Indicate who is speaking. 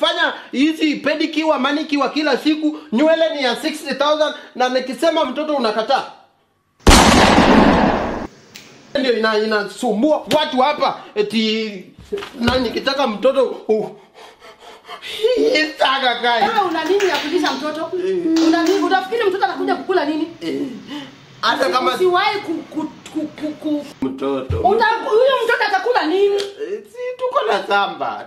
Speaker 1: fanya hizi pedikiwa manikiwa kila siku, nywele ni ya 60000 na nikisema mtoto unakataa. Ndio ina inasumbua watu hapa eti na nikitaka mtoto uh, Saka kai.
Speaker 2: Wewe una nini ya kulisha mtoto? Eh. Una nini? Unafikiri mtoto atakuja kukula nini? Eh.
Speaker 1: Hata kama
Speaker 2: siwahi ku, ku, ku, ku, ku.
Speaker 1: mtoto.
Speaker 2: Huyo mtoto atakula nini?
Speaker 1: Eh, si tuko na samba.